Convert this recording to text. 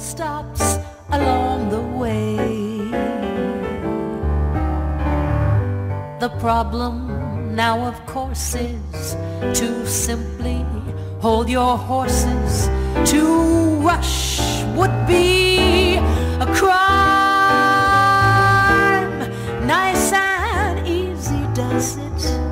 stops along the way. The problem now, of course, is to simply hold your horses. To rush would be a crime. Nice and easy does it